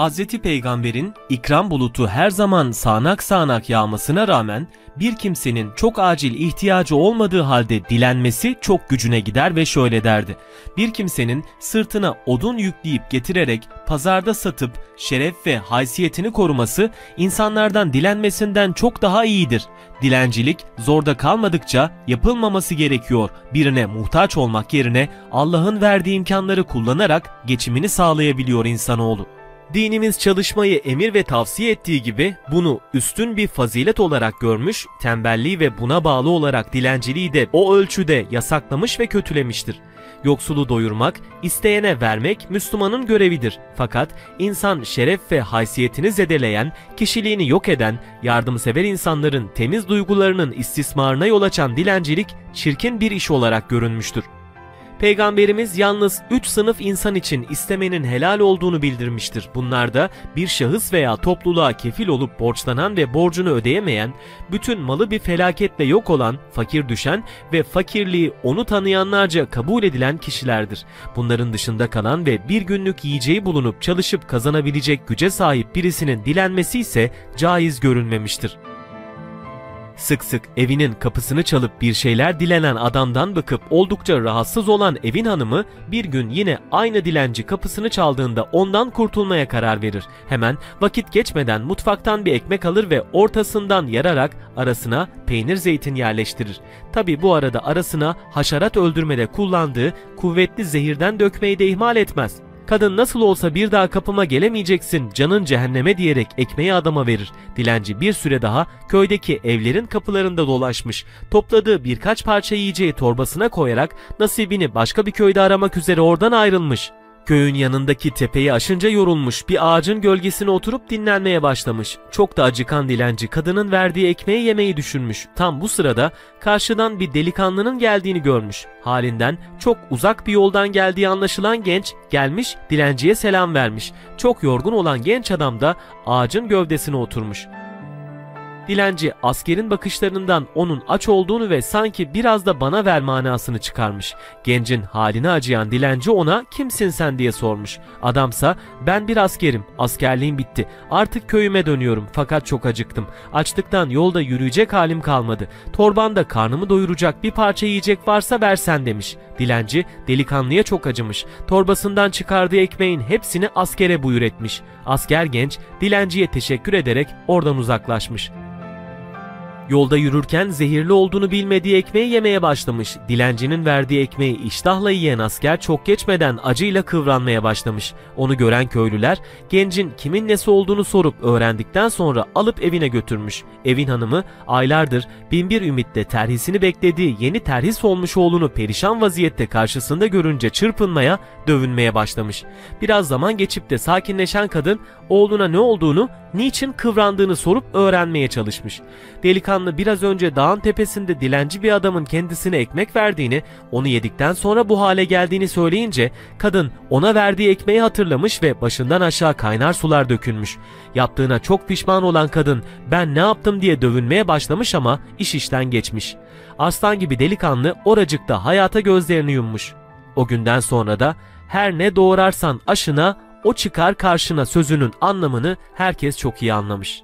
Hazreti Peygamber'in ikram bulutu her zaman sağanak sağanak yağmasına rağmen bir kimsenin çok acil ihtiyacı olmadığı halde dilenmesi çok gücüne gider ve şöyle derdi. Bir kimsenin sırtına odun yükleyip getirerek pazarda satıp şeref ve haysiyetini koruması insanlardan dilenmesinden çok daha iyidir. Dilencilik zorda kalmadıkça yapılmaması gerekiyor. Birine muhtaç olmak yerine Allah'ın verdiği imkanları kullanarak geçimini sağlayabiliyor insanoğlu. Dinimiz çalışmayı emir ve tavsiye ettiği gibi bunu üstün bir fazilet olarak görmüş, tembelliği ve buna bağlı olarak dilenciliği de o ölçüde yasaklamış ve kötülemiştir. Yoksulu doyurmak, isteyene vermek Müslümanın görevidir. Fakat insan şeref ve haysiyetini zedeleyen, kişiliğini yok eden, yardımsever insanların temiz duygularının istismarına yol açan dilencilik çirkin bir iş olarak görünmüştür. Peygamberimiz yalnız 3 sınıf insan için istemenin helal olduğunu bildirmiştir. Bunlar da bir şahıs veya topluluğa kefil olup borçlanan ve borcunu ödeyemeyen, bütün malı bir felaketle yok olan, fakir düşen ve fakirliği onu tanıyanlarca kabul edilen kişilerdir. Bunların dışında kalan ve bir günlük yiyeceği bulunup çalışıp kazanabilecek güce sahip birisinin dilenmesi ise caiz görülmemiştir. Sık sık evinin kapısını çalıp bir şeyler dilenen adamdan bakıp oldukça rahatsız olan evin hanımı bir gün yine aynı dilenci kapısını çaldığında ondan kurtulmaya karar verir. Hemen vakit geçmeden mutfaktan bir ekmek alır ve ortasından yararak arasına peynir zeytin yerleştirir. Tabi bu arada arasına haşerat öldürmede kullandığı kuvvetli zehirden dökmeyi de ihmal etmez. Kadın nasıl olsa bir daha kapıma gelemeyeceksin canın cehenneme diyerek ekmeği adama verir. Dilenci bir süre daha köydeki evlerin kapılarında dolaşmış. Topladığı birkaç parça yiyeceği torbasına koyarak nasibini başka bir köyde aramak üzere oradan ayrılmış. Köyün yanındaki tepeyi aşınca yorulmuş bir ağacın gölgesine oturup dinlenmeye başlamış. Çok da acıkan dilenci kadının verdiği ekmeği yemeyi düşünmüş. Tam bu sırada karşıdan bir delikanlının geldiğini görmüş. Halinden çok uzak bir yoldan geldiği anlaşılan genç gelmiş dilenciye selam vermiş. Çok yorgun olan genç adam da ağacın gövdesine oturmuş. Dilenci askerin bakışlarından onun aç olduğunu ve sanki biraz da bana ver manasını çıkarmış. Gencin haline acıyan dilenci ona kimsin sen diye sormuş. Adamsa ben bir askerim askerliğim bitti artık köyüme dönüyorum fakat çok acıktım. Açlıktan yolda yürüyecek halim kalmadı. Torbanda karnımı doyuracak bir parça yiyecek varsa versen demiş. Dilenci delikanlıya çok acımış. Torbasından çıkardığı ekmeğin hepsini askere buyur etmiş. Asker genç dilenciye teşekkür ederek oradan uzaklaşmış. Yolda yürürken zehirli olduğunu bilmediği ekmeği yemeye başlamış. Dilencinin verdiği ekmeği iştahla yiyen asker çok geçmeden acıyla kıvranmaya başlamış. Onu gören köylüler gencin kimin nesi olduğunu sorup öğrendikten sonra alıp evine götürmüş. Evin hanımı aylardır binbir ümitle terhisini beklediği yeni terhis olmuş oğlunu perişan vaziyette karşısında görünce çırpınmaya, dövünmeye başlamış. Biraz zaman geçip de sakinleşen kadın oğluna ne olduğunu, niçin kıvrandığını sorup öğrenmeye çalışmış. Delikanlı biraz önce dağın tepesinde dilenci bir adamın kendisine ekmek verdiğini, onu yedikten sonra bu hale geldiğini söyleyince kadın ona verdiği ekmeği hatırlamış ve başından aşağı kaynar sular dökülmüş. Yaptığına çok pişman olan kadın ben ne yaptım diye dövünmeye başlamış ama iş işten geçmiş. Aslan gibi delikanlı oracıkta hayata gözlerini yummuş. O günden sonra da her ne doğurarsan aşına o çıkar karşına sözünün anlamını herkes çok iyi anlamış.